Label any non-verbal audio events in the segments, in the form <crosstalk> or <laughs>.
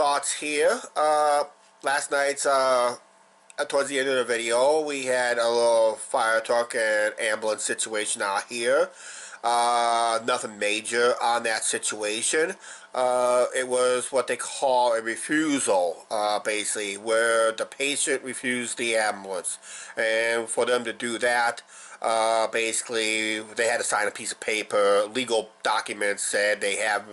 thoughts here. Uh, last night's, uh, towards the end of the video, we had a little fire truck and ambulance situation out here. Uh, nothing major on that situation. Uh, it was what they call a refusal, uh, basically, where the patient refused the ambulance. And for them to do that, uh, basically, they had to sign a piece of paper. Legal documents said they have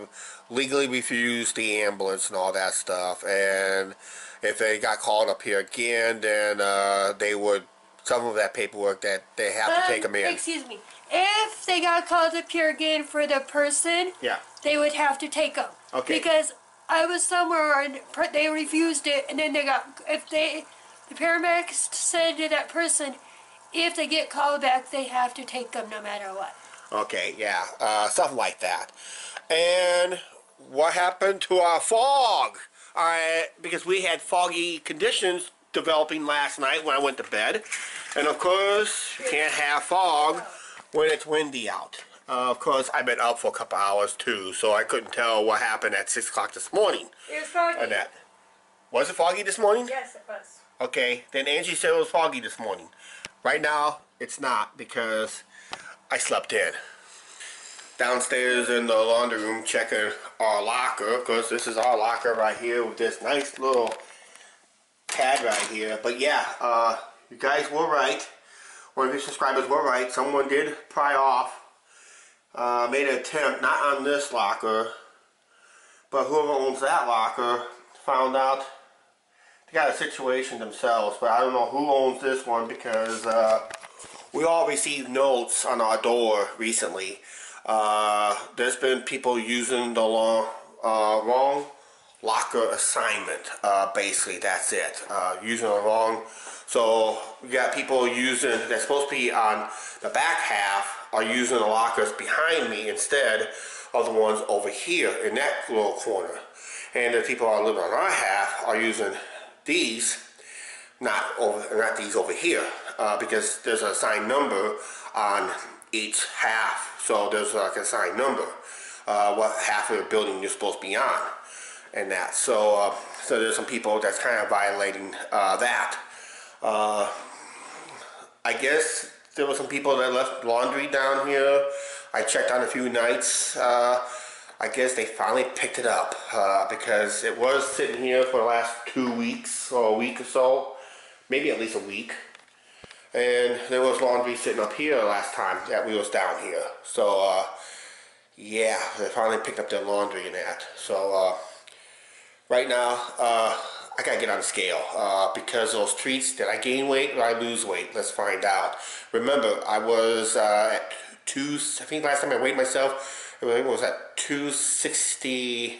legally refused the ambulance and all that stuff. And if they got called up here again, then uh, they would some of that paperwork that they have to take them in. Excuse me. If they got called up here again for the person, Yeah. they would have to take them. Okay. Because I was somewhere and they refused it, and then they got if they the paramedics said to that person, if they get called back, they have to take them no matter what. Okay, yeah, uh, something like that. And what happened to our fog? Uh, because we had foggy conditions developing last night when I went to bed. And of course, you can't have fog when it's windy out. Uh, of course, I've been up for a couple hours too, so I couldn't tell what happened at 6 o'clock this morning. It was foggy. And that. Was it foggy this morning? Yes, it was. Okay, then Angie said it was foggy this morning. Right now, it's not because I slept in. Downstairs in the laundry room checking our locker, because this is our locker right here with this nice little pad right here. But yeah, uh, you guys were right. One of your subscribers were right. Someone did pry off. Uh, made an attempt, not on this locker, but whoever owns that locker found out they got a situation themselves, but I don't know who owns this one because uh, we all received notes on our door recently. Uh, there's been people using the long, uh, wrong locker assignment. Uh, basically, that's it. Uh, using the wrong. So we got people using that's supposed to be on the back half are using the lockers behind me instead of the ones over here in that little corner. And the people that live on our half are using these, not over, not these over here, uh, because there's a assigned number on each half. So there's like a assigned number, uh, what half of the building you're supposed to be on, and that. So, uh, so there's some people that's kind of violating uh, that. Uh, I guess there were some people that left laundry down here. I checked on a few nights. I guess they finally picked it up uh, because it was sitting here for the last two weeks or a week or so, maybe at least a week. And there was laundry sitting up here last time that we was down here. So uh, yeah, they finally picked up their laundry and that. So uh, right now, uh, I gotta get on scale uh, because those treats. Did I gain weight or I lose weight? Let's find out. Remember, I was uh, at two. I think last time I weighed myself, it was at two sixty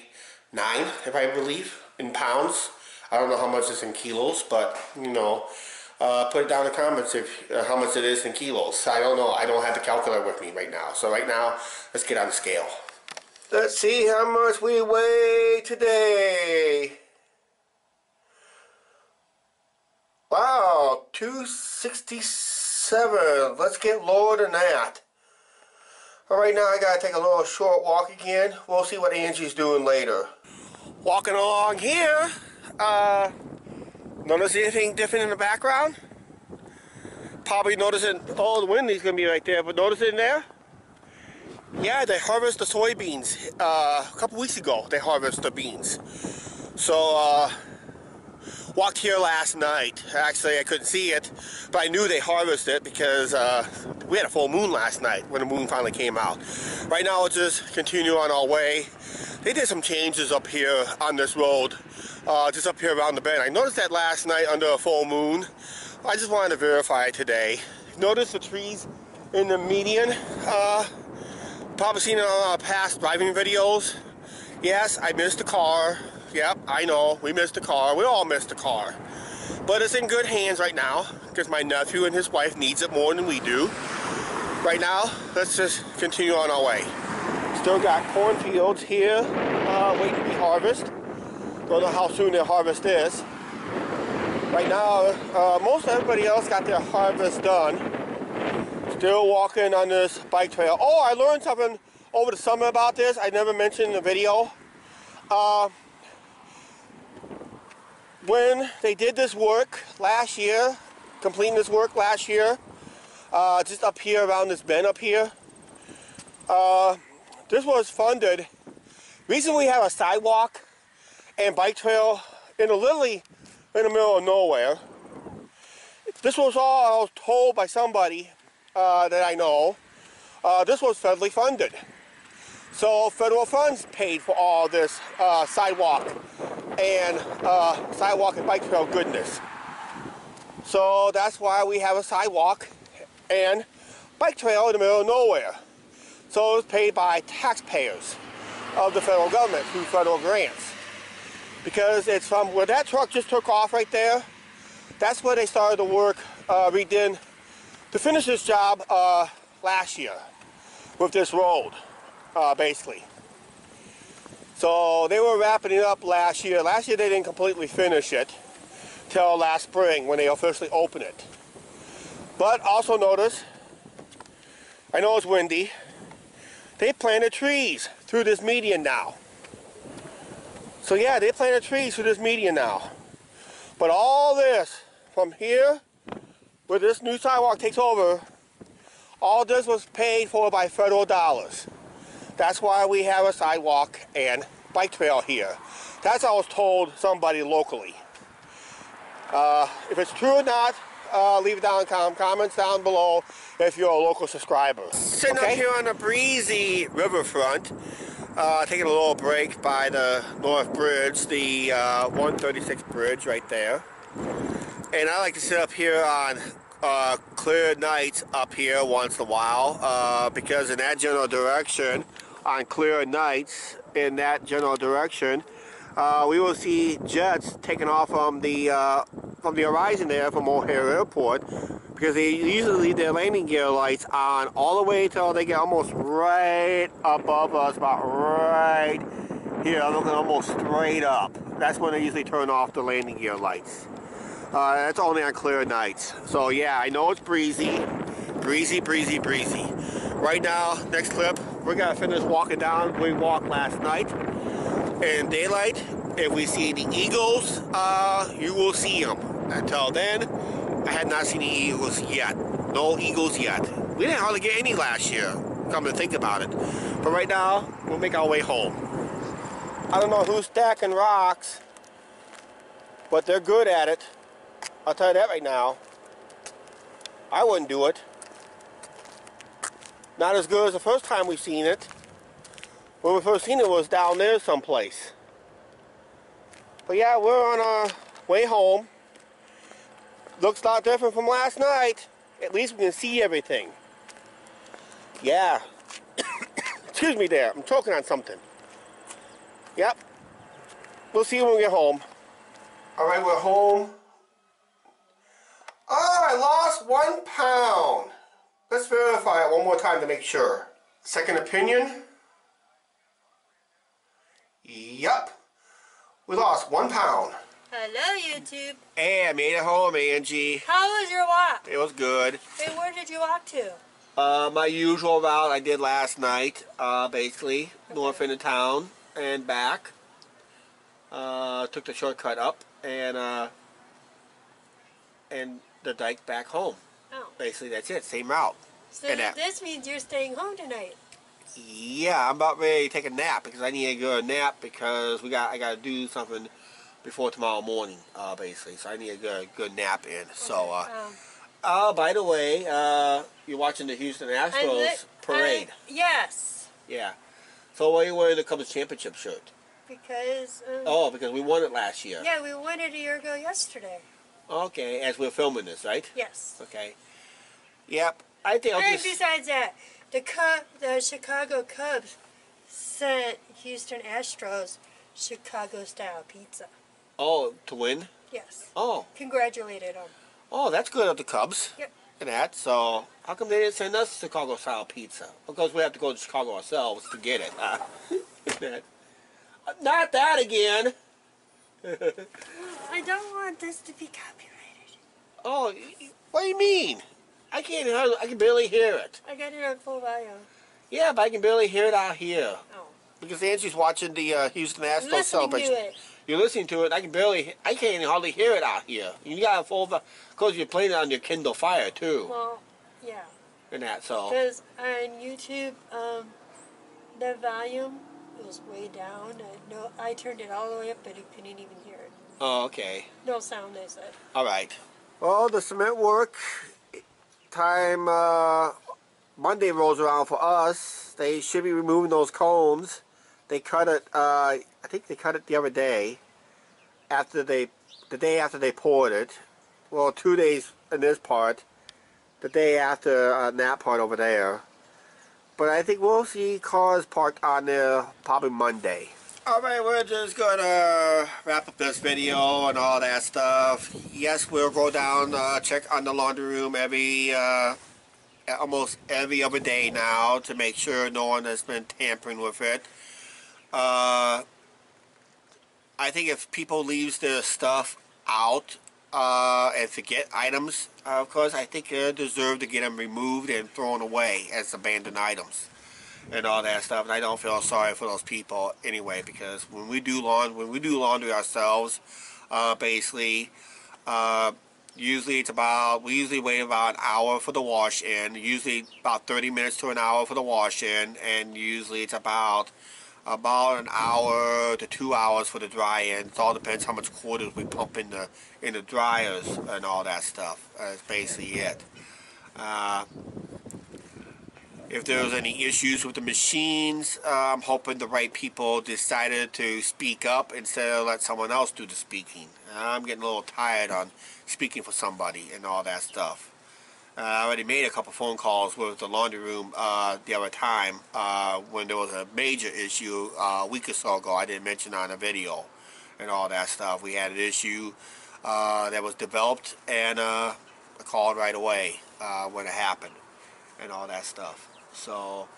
nine, if I believe, in pounds. I don't know how much it's in kilos, but you know. Uh, put it down in the comments if uh, how much it is in kilos. I don't know. I don't have the calculator with me right now. So right now, let's get on the scale. Let's see how much we weigh today. Wow, 267. Let's get lower than that. All right, now I gotta take a little short walk again. We'll see what Angie's doing later. Walking along here. Uh, notice anything different in the background? Probably noticing, oh, the Wendy's gonna be right there, but notice it in there? Yeah, they harvest the soybeans. Uh, a couple weeks ago, they harvest the beans. So, uh, walked here last night. Actually, I couldn't see it, but I knew they harvested it because uh, we had a full moon last night when the moon finally came out. Right now, we'll just continue on our way. They did some changes up here on this road, uh, just up here around the bend. I noticed that last night under a full moon. I just wanted to verify today. Notice the trees in the median. Uh, probably seen it on our past driving videos. Yes, I missed a car. Yep, I know. We missed a car. We all missed a car. But it's in good hands right now because my nephew and his wife needs it more than we do. Right now, let's just continue on our way. Still got cornfields here uh, waiting to be harvested. Don't know how soon their harvest is. Right now, uh, most everybody else got their harvest done. Still walking on this bike trail. Oh, I learned something over the summer about this. I never mentioned in the video. uh, when they did this work last year, completing this work last year, uh, just up here around this bend up here, uh, this was funded. Reason we have a sidewalk and bike trail in a literally in the middle of nowhere. This was all I was told by somebody uh, that I know. Uh, this was federally funded. So federal funds paid for all this uh, sidewalk and uh, sidewalk and bike trail goodness. So that's why we have a sidewalk and bike trail in the middle of nowhere. So it's paid by taxpayers of the federal government through federal grants. Because it's from where that truck just took off right there, that's where they started the work, uh, redid to finish this job uh, last year with this road, uh, basically. So they were wrapping it up last year. Last year they didn't completely finish it till last spring when they officially opened it. But also notice, I know it's windy, they planted trees through this median now. So yeah, they planted trees through this median now. But all this from here, where this new sidewalk takes over, all this was paid for by federal dollars. That's why we have a sidewalk and bike trail here. That's I was told somebody locally. Uh, if it's true or not, uh, leave it down in com comments down below if you're a local subscriber. Sitting okay? up here on the breezy riverfront, uh, taking a little break by the North Bridge, the uh, 136 bridge right there. And I like to sit up here on uh, clear nights up here once in a while uh, because in that general direction, on clear nights in that general direction, uh, we will see jets taking off from the uh, from the horizon there from O'Hare Airport because they usually leave their landing gear lights on all the way till they get almost right above us, about right here, looking almost straight up. That's when they usually turn off the landing gear lights. Uh, that's only on clear nights. So yeah, I know it's breezy, breezy, breezy, breezy. Right now, next clip, we're gonna finish walking down. We walked last night in daylight. If we see the eagles, uh, you will see them. Until then, I had not seen any eagles yet. No eagles yet. We didn't hardly get any last year, come to think about it. But right now, we'll make our way home. I don't know who's stacking rocks, but they're good at it. I'll tell you that right now. I wouldn't do it. Not as good as the first time we seen it. When we first seen it was down there someplace. But yeah, we're on our way home. Looks a lot different from last night. At least we can see everything. Yeah. <coughs> Excuse me there. I'm choking on something. Yep. We'll see you when we get home. Alright, we're home. Oh, I lost one pound. Let's verify it one more time to make sure. Second opinion. Yup. We lost one pound. Hello, YouTube. Hey, I made it home, Angie. How was your walk? It was good. Hey, where did you walk to? Uh, my usual route I did last night, uh, basically, okay. north into town and back. Uh, took the shortcut up and uh, and the dike back home. Oh. Basically, that's it. Same route. So and this means you're staying home tonight. Yeah, I'm about ready to take a nap because I need to go a nap because we got I got to do something before tomorrow morning, uh, basically. So I need a good nap in. Okay. So, uh, uh, by the way, uh, you're watching the Houston Astros parade. yes. Yeah. So why are you wearing the Cubs championship shirt? Because. Um, oh, because we won it last year. Yeah, we won it a year ago yesterday. Okay, as we're filming this, right? Yes. Okay. Yep. I think. I'll and just... besides that, the Cub, the Chicago Cubs sent Houston Astros Chicago-style pizza. Oh, to win? Yes. Oh. Congratulated them. Oh, that's good of the Cubs. Yep. And that. So, how come they didn't send us Chicago-style pizza? Because we have to go to Chicago ourselves to get it. <laughs> Uh, that. Not that again. <laughs> I don't want this to be copyrighted. Oh, what do you mean? I can't I can barely hear it. I got it on full volume. Yeah, but I can barely hear it out here. Oh. because Angie's watching the uh, Houston Astros Listening celebration. to it. You're listening to it. I can barely, I can't hardly hear it out here. You got a full, because you're playing it on your Kindle Fire too, Well, yeah. and that. So Because on YouTube, um, the volume was way down. I, no, I turned it all the way up, but I couldn't even hear it. oh, okay. No sound, they said. All right. Well, the cement work time uh, Monday rolls around for us. They should be removing those cones. They cut it. Uh, I think they cut it the other day. After they, the day after they poured it. Well, two days in this part. The day after uh, that part over there. But I think we'll see cars parked on there probably Monday. Alright, we're just gonna wrap up this video and all that stuff. Yes, we'll go down, uh, check on the laundry room every, uh, almost every other day now to make sure no one has been tampering with it. Uh, I think if people leaves their stuff out, uh, and forget items, uh, of course, I think they deserve to get them removed and thrown away as abandoned items and all that stuff. And I don't feel sorry for those people anyway because when we do laundry, when we do laundry ourselves, uh, basically, uh, usually it's about we usually wait about an hour for the wash in. Usually about 30 minutes to an hour for the wash in, and usually it's about about an hour to two hours for the dry in. It all depends how much quarters we pump in the in the dryers and all that stuff. That's basically it. Uh, if there was any issues with the machines, I'm hoping the right people decided to speak up instead of let someone else do the speaking. I'm getting a little tired on speaking for somebody and all that stuff. Uh, I already made a couple phone calls with the laundry room uh, the other time uh, when there was a major issue uh, a week or so ago. I didn't mention on a video and all that stuff. We had an issue uh, that was developed and uh, I called right away when it happened and all that stuff. So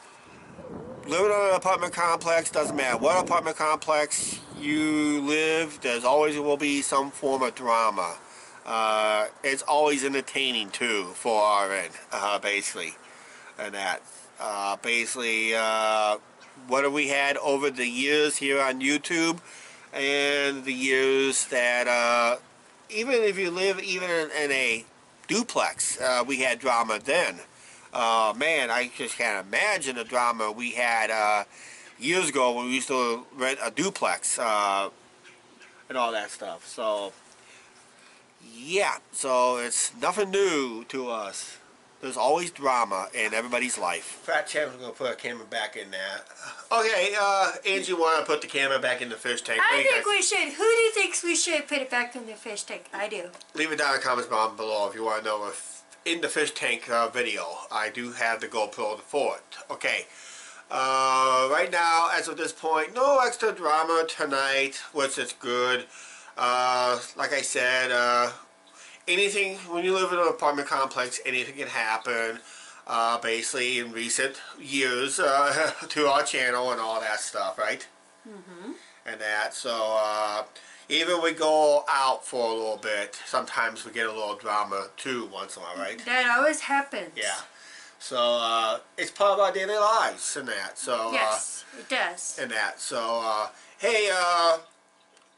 living in an apartment complex doesn't matter what apartment complex you live. There's always will be some form of drama. Uh, it's always entertaining too for RN, uh, basically, and that. Uh, basically, uh, what have we had over the years here on YouTube, and the years that uh, even if you live even in, in a duplex, uh, we had drama then. Uh, man, I just can't imagine the drama we had uh, years ago when we used to rent a duplex uh, and all that stuff. So, yeah, so it's nothing new to us. There's always drama in everybody's life. Fat Cham's gonna put a camera back in there. Okay, uh, Angie wanna put the camera back in the fish tank. I think guys- we should. Who do you think we should put it back in the fish tank? I do. leave it down in the comments down below if you want to know if in the fish tank uh, video I do have the GoPro for it. Okay. Uh, right now, as of this point, no extra drama tonight, which is good. Uh, like I said, uh, anything, when you live in an apartment complex, anything can happen. Uh, basically, in recent years, uh, <laughs> to our channel and all that stuff, right? Mm-hmm. and that. So uh, even we go out for a little bit, sometimes we get a little drama too once in a while, right? That always happens. Yeah. So uh, it's part of our daily lives and that. So Yes, it does. uh, and that. So uh, hey, uh,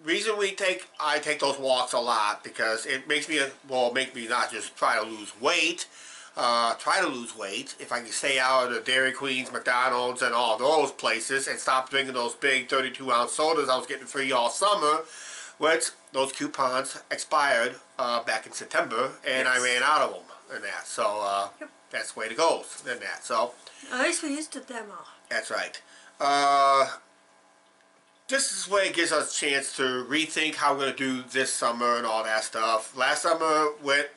reason we take I take those walks a lot because it makes me well make me not just try to lose weight. Uh, try to lose weight if I can stay out of the Dairy Queens, McDonald's, and all those places and stop drinking those big 32 ounce sodas I was getting free all summer, which those coupons expired uh, back in September and I ran out of them and that. So uh, Yep. that's the way it goes and that. So At least we used to demo. that's right. Uh, this is where it gives us a chance to rethink how we're going to do this summer and all that stuff. Last summer went,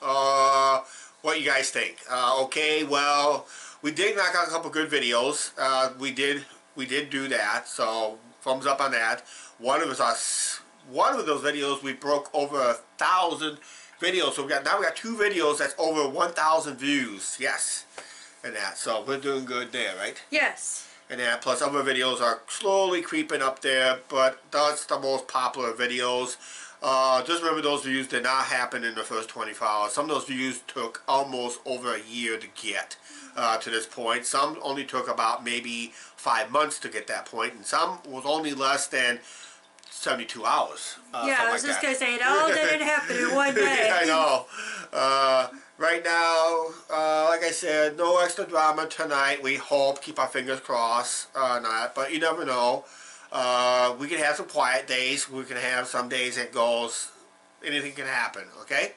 uh, what you guys think? Uh, okay, well, we did knock out a couple good videos. Uh, we did, we did do that, so thumbs up on that. One of us, one of those videos, we broke over a thousand videos. So we got now we got two videos that's over 1,000 views. Yes, and that. So we're doing good there, right? Yes. and that plus other videos are slowly creeping up there but that's the most popular videos Uh, just remember those views did not happen in the first 24 hours. Some of those views took almost over a year to get uh, to this point. Some only took about maybe five months to get that point, and some was only less than 72 hours. Uh, yeah, I was like just gonna say it all didn't happen in one <laughs> day. I know. Uh, right now, uh, like I said, no extra drama tonight. We hope, keep our fingers crossed, uh, not, but you never know. Uh, we can have some quiet days. We can have some days that goes, anything can happen, okay?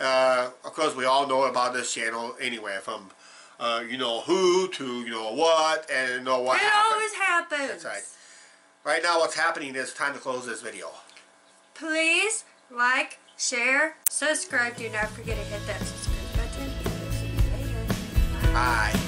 Uh, of course, we all know about this channel anyway, from uh, you know who to you know what, and you know what It happened. always happens. That's right. Right now, what's happening is time to close this video. Please like, share, subscribe. Do not forget to hit that subscribe button. See you later. Bye. Bye.